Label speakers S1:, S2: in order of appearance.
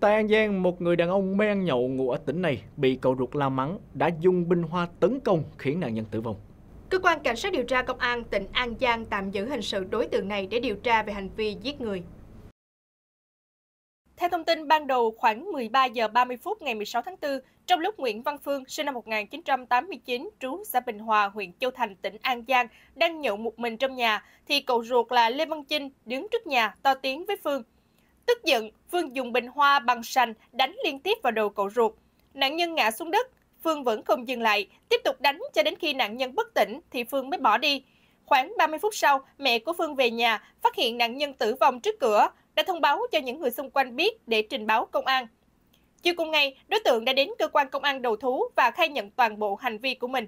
S1: Tại An Giang, một người đàn ông mê ăn nhậu ngụ ở tỉnh này bị cậu ruột la mắng đã dùng binh hoa tấn công khiến nạn nhân tử vong.
S2: Cơ quan Cảnh sát điều tra Công an tỉnh An Giang tạm giữ hình sự đối tượng này để điều tra về hành vi giết người. Theo thông tin ban đầu, khoảng 13 giờ 30 phút ngày 16 tháng 4, trong lúc Nguyễn Văn Phương, sinh năm 1989, trú xã Bình Hòa, huyện Châu Thành, tỉnh An Giang, đang nhậu một mình trong nhà, thì cậu ruột là Lê Văn Chinh đứng trước nhà to tiếng với Phương. Tức giận, Phương dùng bình hoa bằng sành đánh liên tiếp vào đầu cậu ruột. Nạn nhân ngã xuống đất, Phương vẫn không dừng lại, tiếp tục đánh cho đến khi nạn nhân bất tỉnh thì Phương mới bỏ đi. Khoảng 30 phút sau, mẹ của Phương về nhà, phát hiện nạn nhân tử vong trước cửa, đã thông báo cho những người xung quanh biết để trình báo công an. Chiều cùng ngày, đối tượng đã đến cơ quan công an đầu thú và khai nhận toàn bộ hành vi của mình.